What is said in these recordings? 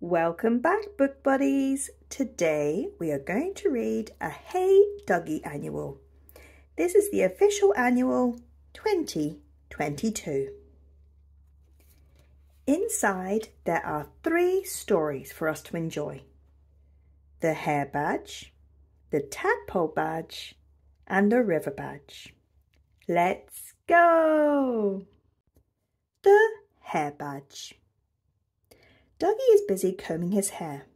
Welcome back, book buddies. Today we are going to read a Hey Duggee annual. This is the official annual 2022. Inside there are three stories for us to enjoy. The Hair Badge, the Tadpole Badge and the River Badge. Let's go! The hair Badge. Duggee is busy combing his hair.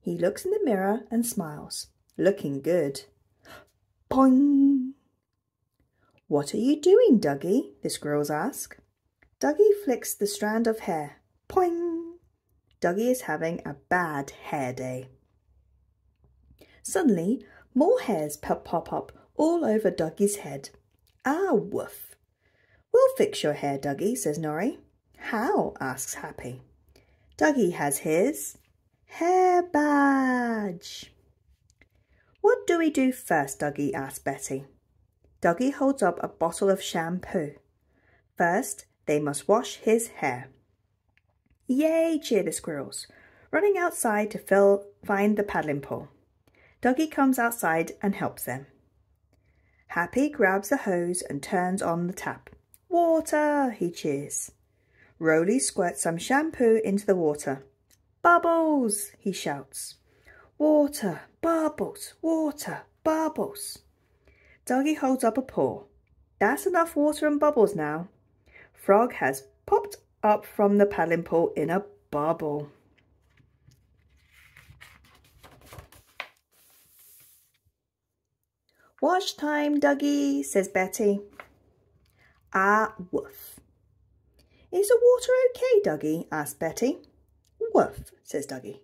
He looks in the mirror and smiles, looking good. Boing! What are you doing, Duggee? the squirrels ask. Duggee flicks the strand of hair. Poing! Duggee is having a bad hair day. Suddenly, more hairs pop, pop up all over Duggee's head. Ah, woof! We'll fix your hair, Duggee, says Norrie. How? asks Happy. Duggee has his hair badge. What do we do first, Duggee, asks Betty. Duggee holds up a bottle of shampoo. First, they must wash his hair. Yay, cheer the squirrels, running outside to fill, find the paddling pool. Duggee comes outside and helps them. Happy grabs the hose and turns on the tap. Water, he cheers. Roly squirts some shampoo into the water. Bubbles, he shouts. Water, bubbles, water, bubbles. Duggee holds up a paw. That's enough water and bubbles now. Frog has popped up from the paddling pool in a bubble. Wash time, Duggee, says Betty. Ah, woof. Is the water okay, Duggee? asks Betty. Woof, says Duggee.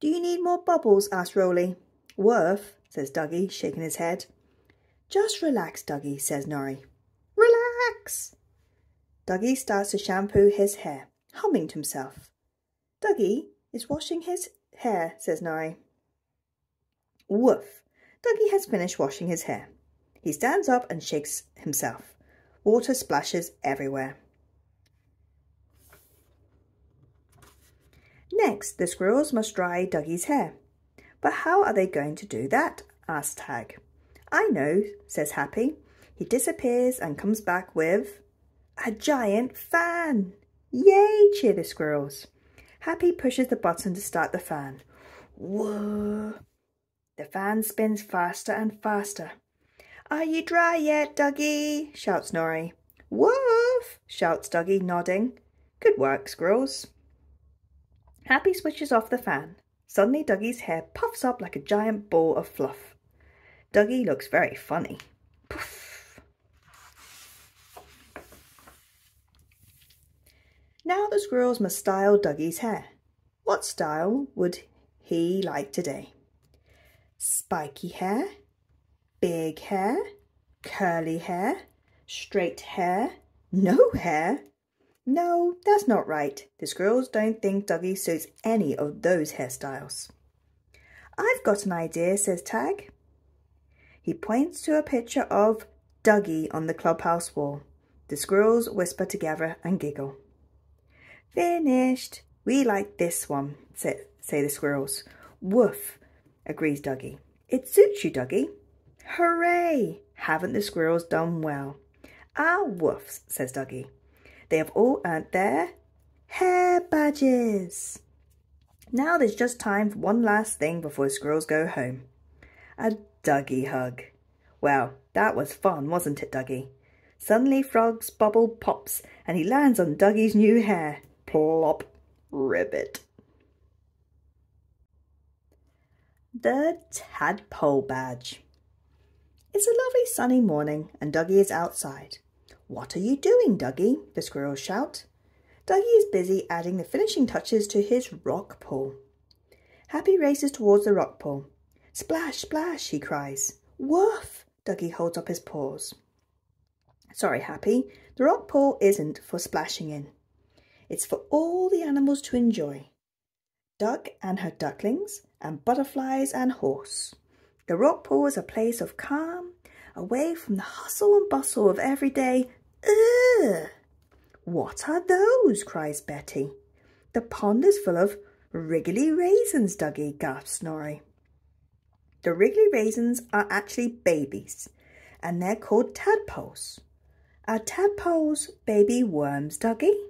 Do you need more bubbles? asks Roly. Woof, says Duggee, shaking his head. Just relax, Duggee, says Norrie. Relax! Duggee starts to shampoo his hair, humming to himself. Duggee is washing his hair, says Norrie. Woof! Duggee has finished washing his hair. He stands up and shakes himself. Water splashes everywhere. Next, the squirrels must dry Duggee's hair. But how are they going to do that? asks Tag. I know, says Happy. He disappears and comes back with a giant fan. Yay, cheer the squirrels. Happy pushes the button to start the fan. Whoa. The fan spins faster and faster. Are you dry yet, Duggee? shouts Norrie. Woof, shouts Duggee, nodding. Good work, squirrels. Happy switches off the fan. Suddenly Duggee's hair puffs up like a giant ball of fluff. Duggee looks very funny. Poof. Now the squirrels must style Duggee's hair. What style would he like today? Spiky hair, big hair, curly hair, straight hair, no hair. No, that's not right. The squirrels don't think Duggee suits any of those hairstyles. I've got an idea, says Tag. He points to a picture of Duggee on the clubhouse wall. The squirrels whisper together and giggle. Finished. We like this one, say, say the squirrels. Woof, agrees Duggee. It suits you, Duggee. Hooray! Haven't the squirrels done well? Ah, woofs, says Duggee. They have all earned their hair badges. Now there's just time for one last thing before squirrels go home. A Duggee hug. Well, that was fun, wasn't it, Duggee? Suddenly Frog's bubble pops and he lands on Duggee's new hair. Plop. Ribbit. The Tadpole Badge. It's a lovely sunny morning and Duggee is outside. What are you doing, Duggee? the squirrels shout. Duggee is busy adding the finishing touches to his rock pool. Happy races towards the rock pool. Splash, splash, he cries. Woof! Duggee holds up his paws. Sorry, Happy, the rock pool isn't for splashing in. It's for all the animals to enjoy. Duck and her ducklings, and butterflies and horse. The rock pool is a place of calm, away from the hustle and bustle of everyday Ugh! What are those? cries Betty. The pond is full of wriggly raisins, Duggee, gasps Norrie. The wriggly raisins are actually babies, and they're called tadpoles. Are tadpoles baby worms, Duggee?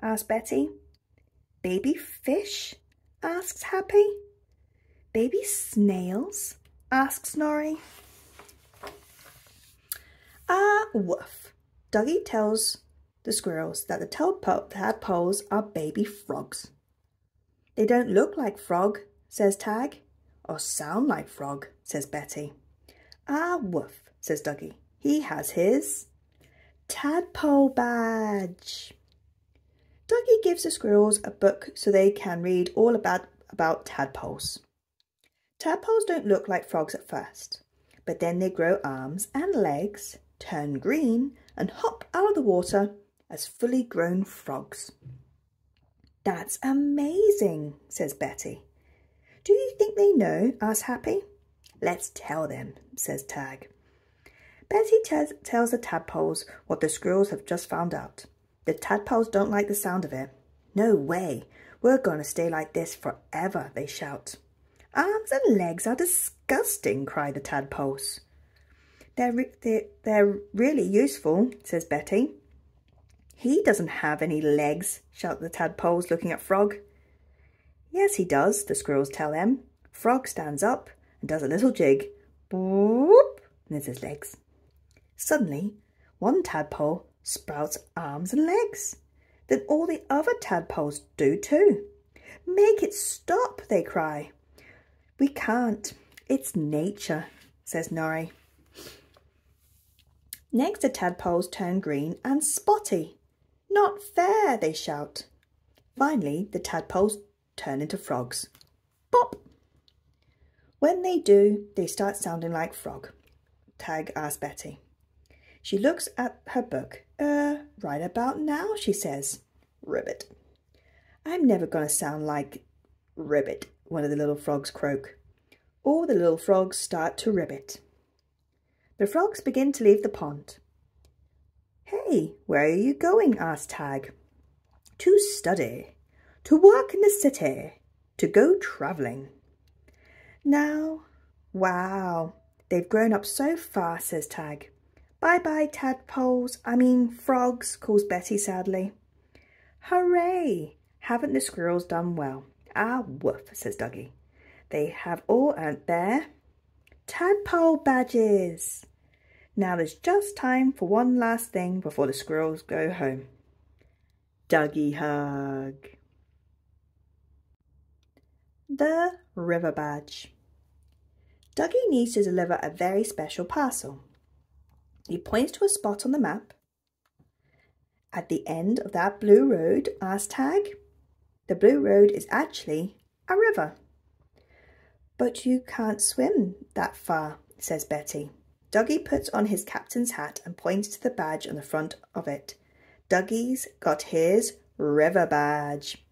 asked Betty. Baby fish? Asks Happy. Baby snails? asks Norrie. Ah, woof. Duggee tells the squirrels that the tadpoles are baby frogs. They don't look like frog, says Tag. Or sound like frog, says Betty. Ah, woof, says Duggee. He has his tadpole badge. Duggee gives the squirrels a book so they can read all about, about tadpoles. Tadpoles don't look like frogs at first, but then they grow arms and legs, turn green, and hop out of the water as fully grown frogs. That's amazing, says Betty. Do you think they know? asks Happy. Let's tell them, says Tag. Betty tells the tadpoles what the squirrels have just found out. The tadpoles don't like the sound of it. No way. We're going to stay like this forever, they shout. Arms and legs are disgusting, cry the tadpoles. They're, re they're, they're really useful, says Betty. He doesn't have any legs, shout the tadpoles, looking at Frog. Yes, he does, the squirrels tell them. Frog stands up and does a little jig. Boop, and there's his legs. Suddenly, one tadpole sprouts arms and legs. Then all the other tadpoles do too. Make it stop, they cry. We can't. It's nature, says Norrie. Next the tadpoles turn green and spotty. Not fair, they shout. Finally, the tadpoles turn into frogs. Pop! When they do, they start sounding like frog. Tag asks Betty. She looks at her book. Uh, right about now, she says. Ribbit. I'm never going to sound like Ribbit, one of the little frogs croak. All the little frogs start to ribbit. The frogs begin to leave the pond. Hey, where are you going? asked Tag. To study, to work in the city, to go travelling. Now, wow, they've grown up so fast, says Tag. Bye-bye, tadpoles, I mean frogs, calls Betty sadly. Hooray! Haven't the squirrels done well? Ah, woof, says Duggee. They have all earned their tadpole badges. Now there's just time for one last thing before the squirrels go home. Duggee hug. The River Badge. Dougie needs to deliver a very special parcel. He points to a spot on the map. At the end of that blue road, asked Tag. The blue road is actually a river. But you can't swim that far, says Betty. Duggee puts on his captain's hat and points to the badge on the front of it. Duggee's got his river badge.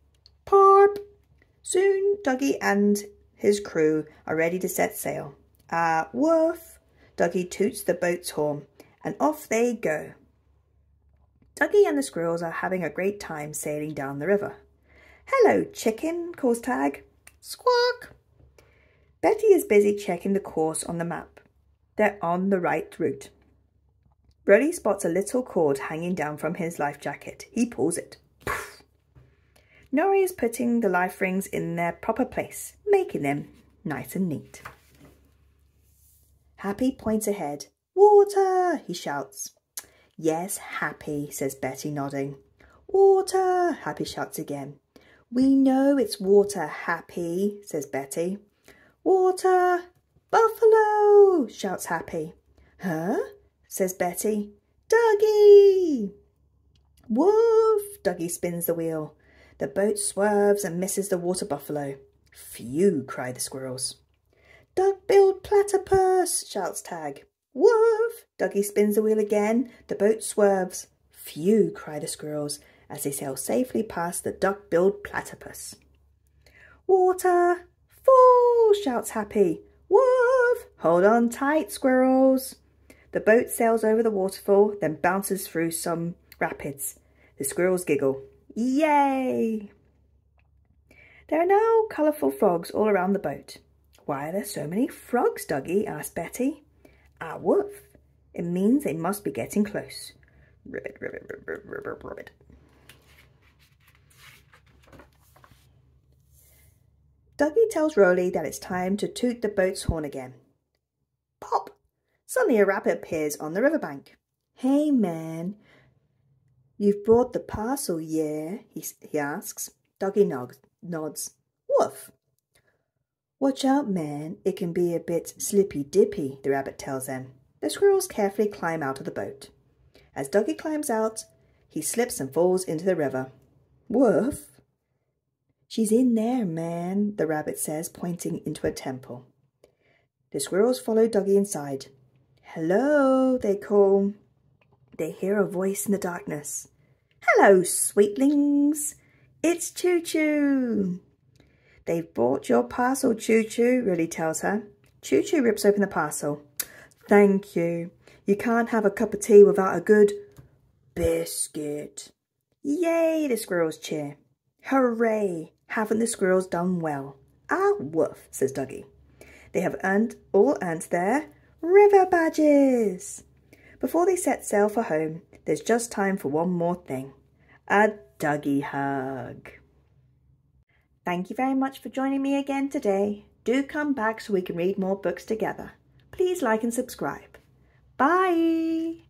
Pop! Soon Duggee and his crew are ready to set sail. Ah, uh, woof! Duggee toots the boat's horn and off they go. Duggee and the squirrels are having a great time sailing down the river. Hello, chicken, calls Tag. Squawk! Betty is busy checking the course on the map. They're on the right route. Brody spots a little cord hanging down from his life jacket. He pulls it. Norrie is putting the life rings in their proper place, making them nice and neat. Happy points ahead Water, he shouts. Yes, Happy, says Betty, nodding. Water, Happy shouts again. We know it's water, Happy, says Betty. Water, buffalo, shouts Happy. Huh? says Betty. Duggee! Woof! Duggee spins the wheel. The boat swerves and misses the water buffalo. Phew, cry the squirrels. Duck-billed platypus, shouts Tag. Woof! Duggee spins the wheel again. The boat swerves. Phew, cry the squirrels as they sail safely past the duck-billed platypus. Water! Full! shouts Happy. Woof! Hold on tight, squirrels. The boat sails over the waterfall, then bounces through some rapids. The squirrels giggle. Yay! There are now colourful frogs all around the boat. Why are there so many frogs, Duggee? asked Betty. Ah, woof. It means they must be getting close. Ribbit, ribbit, ribbit, ribbit, ribbit. Duggee tells Roly that it's time to toot the boat's horn again. Pop! Suddenly a rabbit appears on the riverbank. Hey, man, you've brought the parcel, yeah? He, he asks. Duggee nods, nods. Woof! Watch out, man. It can be a bit slippy-dippy, the rabbit tells them. The squirrels carefully climb out of the boat. As Duggee climbs out, he slips and falls into the river. Woof! She's in there, man, the rabbit says, pointing into a temple. The squirrels follow Duggee inside. Hello, they call. They hear a voice in the darkness. Hello, sweetlings. It's Choo Choo. They've brought your parcel, Choo Choo, Roly tells her. Choo Choo rips open the parcel. Thank you. You can't have a cup of tea without a good biscuit. Yay, the squirrels cheer. Hooray, haven't the squirrels done well? Ah, woof, says Duggee. They have earned, all earned their river badges. Before they set sail for home, there's just time for one more thing. A Duggee hug. Thank you very much for joining me again today. Do come back so we can read more books together. Please like and subscribe. Bye!